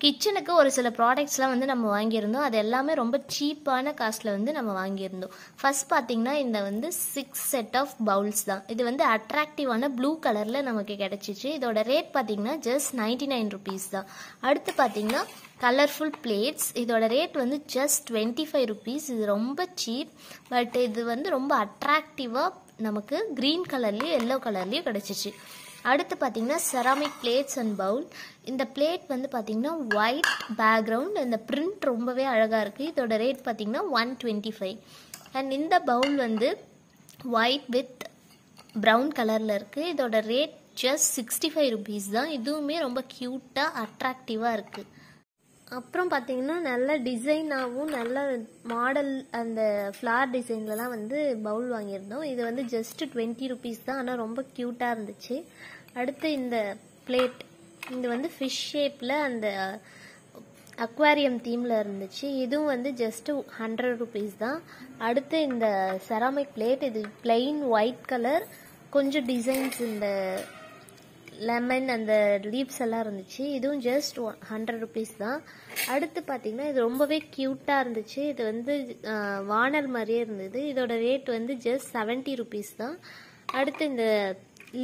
கிச்சனுக்கு ஒரு சில ப்ராடக்ட்ஸ்லாம் வந்து நம்ம வாங்கியிருந்தோம். அது எல்லாமே ரொம்ப சீப்பான காஸ்ட்டில் வந்து நம்ம வாங்கியிருந்தோம். ஃபர்ஸ்ட் பார்த்தீங்கன்னா இந்த வந்து சிக்ஸ் செட் ஆஃப் பவுல்ஸ் தான். இது வந்து அட்ராக்டிவான ப்ளூ கலரில் நமக்கு கிடச்சிச்சு. இதோட ரேட் பார்த்தீங்கன்னா ஜஸ்ட் நைன்டி நைன் ருபீஸ் தான். அடுத்து பார்த்தீங்கன்னா கலர்ஃபுல் பிளேட்ஸ் இதோட ரேட் வந்து ஜஸ்ட் டுவெண்ட்டி ஃபைவ் ருபீஸ் இது ரொம்ப சீப் பட் இது வந்து ரொம்ப அட்ராக்டிவாக நமக்கு க்ரீன் கலர்லேயும் எல்லோ கலர்லேயும் கிடச்சிச்சு. அடுத்து பார்த்தீங்கன்னா செராமிக் பிளேட்ஸ் அண்ட் பவுல் இந்த பிளேட் வந்து பார்த்தீங்கன்னா ஒயிட் பேக்ரவுண்ட் இந்த பிரிண்ட் ரொம்பவே அழகாக இருக்குது இதோட ரேட் பார்த்தீங்கன்னா ஒன் டுவெண்ட்டி ஃபைவ் அண்ட் இந்த பவுல் வந்து ஒயிட் வித் ப்ரௌன் கலரில் இருக்குது இதோட rate just sixty five rupees தான். இதுவுமே ரொம்ப க்யூட்டாக அட்ராக்டிவாக இருக்குது அப்புறம் பார்த்தீங்கன்னா நல்ல டிசைனாகவும் நல்ல மாடல் அந்த ஃப்ளார் டிசைன்லலாம் வந்து பவுல் வாங்கியிருந்தோம். இது வந்து ஜஸ்ட் டுவெண்ட்டி ருபீஸ் தான். ஆனால் ரொம்ப க்யூட்டாக இருந்துச்சு. அடுத்து இந்த பிளேட் இது வந்து ஃபிஷ் ஷேப்பில் அந்த அக்வாரியம் தீமில் இருந்துச்சு. இதுவும் வந்து ஜஸ்ட் ஹண்ட்ரட் ருபீஸ் தான். அடுத்து இந்த செராமிக் பிளேட் இது பிளெயின் ஒயிட் கலர் கொஞ்சம் டிசைன்ஸ் இந்த லெமன் அந்த லீவ்ஸ் எல்லாம் இருந்துச்சு. இதுவும் ஜஸ்ட் ஹண்ட்ரட் ருபீஸ் தான். அடுத்து பார்த்தீங்கன்னா இது ரொம்பவே க்யூட்டாக இருந்துச்சு. இது வந்து வானல் மாதிரியே இருந்தது. இதோட ரேட் வந்து ஜஸ்ட் செவன்ட்டி ருபீஸ் தான். அடுத்து இந்த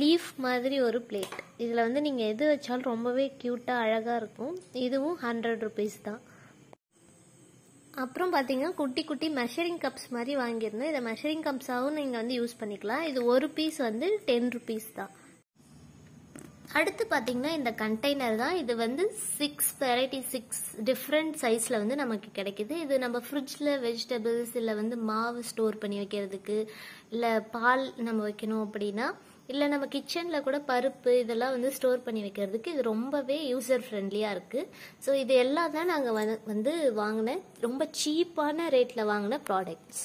லீஃப் மாதிரி ஒரு பிளேட் இதில் வந்து நீங்கள் எது வச்சாலும் ரொம்பவே க்யூட்டாக அழகாக இருக்கும். இதுவும் ஹண்ட்ரட் ருபீஸ் தான். அப்புறம் பார்த்தீங்கன்னா குட்டி குட்டி மெஷரிங் கப்ஸ் மாதிரி வாங்கியிருந்தேன். இதை மெஷரிங் கப்ஸாகவும் நீங்கள் வந்து யூஸ் பண்ணிக்கலாம். இது ஒரு பீஸ் வந்து டென் ருபீஸ் தான். அடுத்து பார்த்தீங்கன்னா இந்த கண்டெய்னர் தான். இது வந்து சிக்ஸ் வெரைட்டி சிக்ஸ் டிஃப்ரெண்ட் சைஸில் வந்து நமக்கு கிடைக்கிது. இது நம்ம ஃப்ரிட்ஜில் வெஜிடபிள்ஸ் இல்லை வந்து மாவு ஸ்டோர் பண்ணி வைக்கிறதுக்கு இல்லை பால் நம்ம வைக்கணும் அப்படின்னா இல்லை நம்ம கிச்சனில் கூட பருப்பு இதெல்லாம் வந்து ஸ்டோர் பண்ணி வைக்கிறதுக்கு இது ரொம்பவே யூசர் ஃப்ரெண்ட்லியாக இருக்குது ஸோ இது எல்லாம் தான் நாங்கள் வந்து வாங்கின ரொம்ப சீப்பான ரேட்டில் வாங்கின ப்ராடக்ட்ஸ்